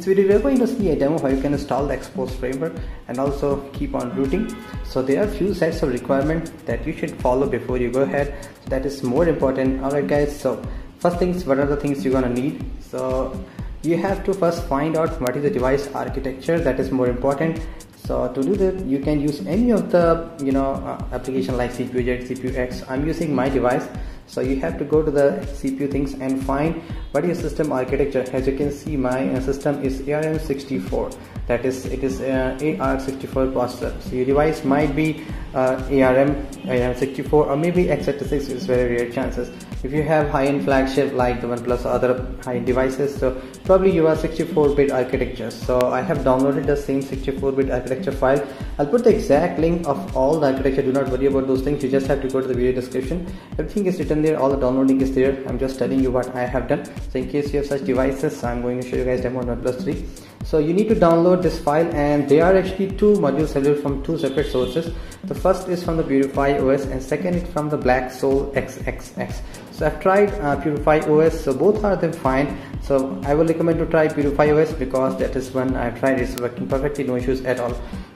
this video we are going to see a demo how you can install the Xposed framework and also keep on rooting. So there are few sets of requirement that you should follow before you go ahead. So that is more important. Alright guys. So first things what are the things you're gonna need? So you have to first find out what is the device architecture that is more important. So to do that you can use any of the you know uh, application like CPU-Z, CPU-X I'm using my device so you have to go to the CPU things and find what is system architecture. As you can see my uh, system is ARM64 that is it is uh, AR64 processor. So your device might be uh, ARM ARM64 or maybe x86 is very rare chances. If you have high-end flagship like the OnePlus or other high-end devices so probably you are 64-bit architecture. So I have downloaded the same 64-bit architecture file. I'll put the exact link of all the architecture. Do not worry about those things. You just have to go to the video description. Everything is written there all the downloading is there. I'm just telling you what I have done. So in case you have such devices I'm going to show you guys demo on OnePlus 3 so you need to download this file and there are actually two modules available from two separate sources. The first is from the Purify OS and second is from the Black Soul XXX so I've tried uh, Purify OS so both are them fine. So I will recommend to try Purify OS because that is one I've tried. It's working perfectly no issues at all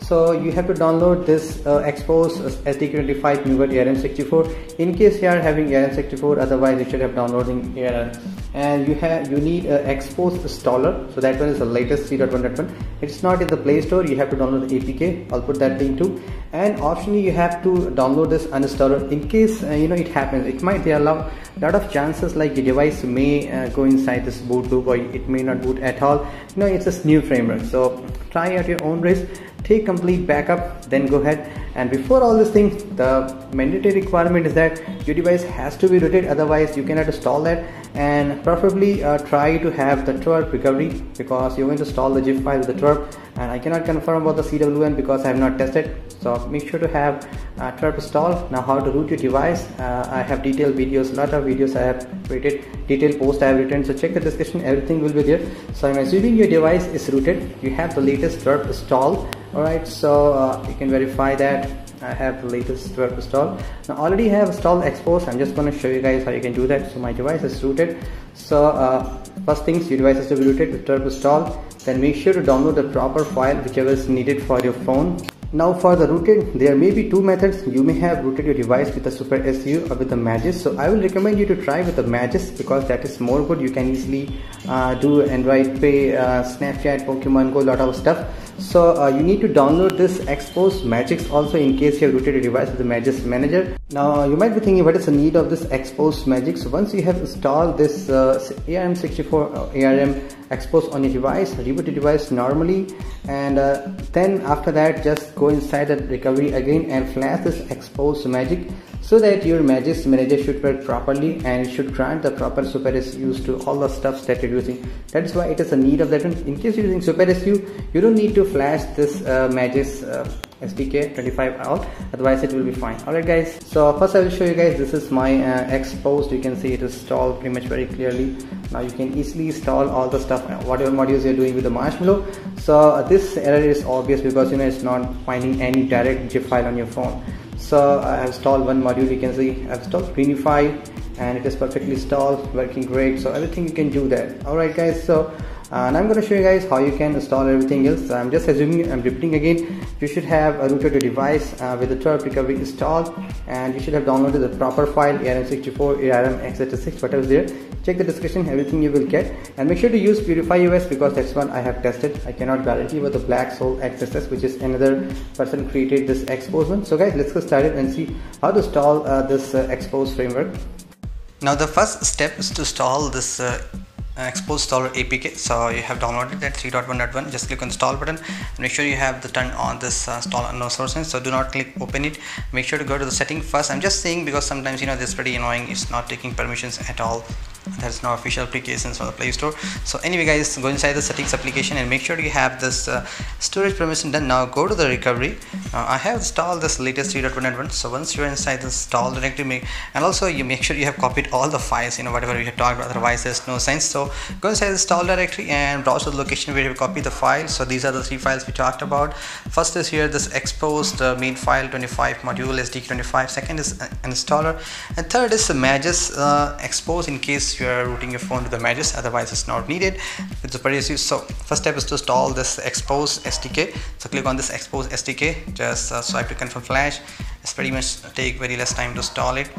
so you have to download this uh, Xposed SDK25 Nougat ARM64 in case you are having ARM64 otherwise you should have downloading ARM and you have you need a Xposed installer. So that one is the latest 3.1.1 it's not in the play store. You have to download the apk i'll put that link too. And optionally you have to download this uninstaller. In case uh, you know it happens it might there are a lot of chances like your device may uh, go inside this boot loop or it may not boot at all. You know it's a new framework. So try at your own risk take complete backup then go ahead. And before all these things the mandatory requirement is that your device has to be rooted otherwise you cannot install that. And preferably uh, try to have the TWRP recovery because you're going to install the zip file with the TWRP and I cannot confirm about the CWM because I have not tested. So make sure to have uh, installed now how to root your device? Uh, I have detailed videos lot of videos. I have created detailed post I have written. So check the description. Everything will be there. So I'm assuming your device is rooted. You have the latest TWRP installed alright so uh, you can verify that. I have the latest TWRP installed now already have installed Xposed I'm just going to show you guys how you can do that. So my device is rooted. So uh, first things your device has to be rooted with TWRP installed then make sure to download the proper file whichever is needed for your phone now for the rooted, there may be two methods. You may have rooted your device with the Super SU or with the Magisk. So I will recommend you to try with the Magisk because that is more good. You can easily uh, do Android Pay, uh, Snapchat, Pokemon Go, lot of stuff. So uh, you need to download this Xposed Magisk also in case you have rooted your device with the Magisk Manager. Now you might be thinking what is the need of this Xposed Magisk. So once you have installed this uh, ARM64 uh, ARM Xposed on your device, reboot your device normally and uh, then after that just go inside the recovery again and flash this Xposed Magisk so that your Magisk manager should work properly and should grant the proper Super SUs to all the stuffs that you're using. That is why it is a need of that one. In case you're using Super SU, you don't need to flash this uh, Magisk uh, SDK 25 out. Otherwise it will be fine. Alright guys. So first I will show you guys this is my uh, Xposed you can see it is installed pretty much very clearly. Now you can easily install all the stuff uh, whatever modules you're doing with the marshmallow. So uh, this error is obvious because you know it's not finding any direct zip file on your phone. So I have installed one module. You can see I've installed Greenify and it is perfectly installed working great. So everything you can do there. Alright guys. So and I'm going to show you guys how you can install everything else. I'm just assuming I'm repeating again you should have a rooted device uh, with the TWRP recovery installed and you should have downloaded the proper file ARM64 ARM x86 whatever there. Check the description everything you will get. And make sure to use Purify OS because that's one I have tested. I cannot guarantee about the Black Soul XSS which is another person created this Xposed one. So guys let's get started and see how to install uh, this uh, Xposed framework. Now the first step is to install this uh, Xposed installer apk so you have downloaded that 3.1.1 just click on install button. Make sure you have the turn on this uh, install unknown sources so do not click open it. Make sure to go to the setting first. I'm just saying because sometimes you know this is pretty annoying. It's not taking permissions at all there's no official applications on the play store. So anyway guys go inside the settings application and make sure you have this uh, storage permission done. Now go to the recovery. Uh, i have installed this latest 3.1.1 so once you're inside the install directory make and also you make sure you have copied all the files you know whatever we have talked about. Otherwise there's no sense. So go inside the install directory and browse the location where you copy the file. So these are the three files we talked about. First is here this Xposed uh, main file 25 module sd25 second is an installer. And third is the Magisk uh, Xposed in case you are routing your phone to the Magisk otherwise it's not needed. With pretty SU so first step is to install this expose SDK so click on this expose SDK just uh, swipe to confirm flash it's pretty much take very less time to install it.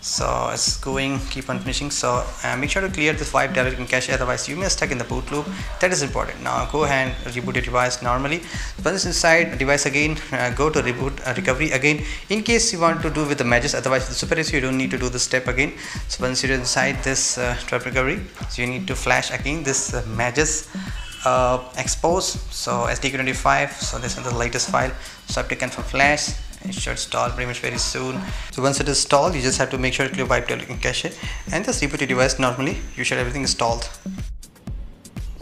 So it's going keep on finishing. So uh, make sure to clear this wipe direct in cache otherwise you may stuck in the boot loop. That is important. Now go ahead and reboot your device normally. Once inside device again uh, go to reboot uh, recovery again. In case you want to do with the Magisk otherwise the super you don't need to do this step again. So once you're inside this uh, TWRP recovery so you need to flash again this uh, uh, expose. So sdk25 so this is the latest file. So I have taken confirm flash it should stall pretty much very soon. So once it is stalled you just have to make sure clear wipe and cache. And just reboot your device normally you should everything installed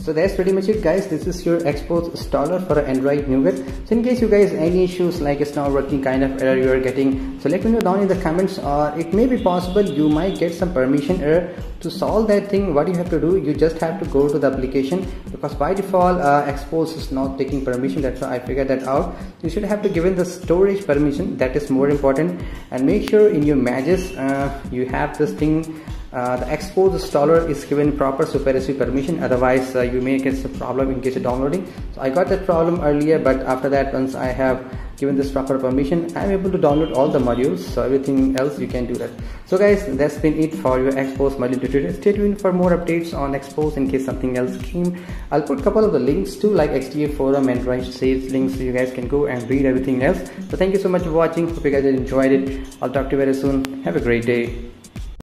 so that's pretty much it guys. This is your expose installer for android nougat so in case you guys any issues like it's not working kind of error you are getting so let me know down in the comments or it may be possible you might get some permission error to solve that thing. What you have to do you just have to go to the application because by default uh, expose is not taking permission. That's why i figured that out. You should have to given the storage permission. That is more important. And make sure in your Magisk uh, you have this thing uh, the expose installer is given proper super SU permission. Otherwise uh, you may get a problem in case of downloading. So I got that problem earlier but after that once I have given this proper permission I'm able to download all the modules. So everything else you can do that. So guys that's been it for your expose module tutorial. Stay tuned for more updates on expose in case something else came. I'll put couple of the links to like XDA forum and Android sales links so you guys can go and read everything else. So thank you so much for watching. Hope you guys enjoyed it. I'll talk to you very soon. Have a great day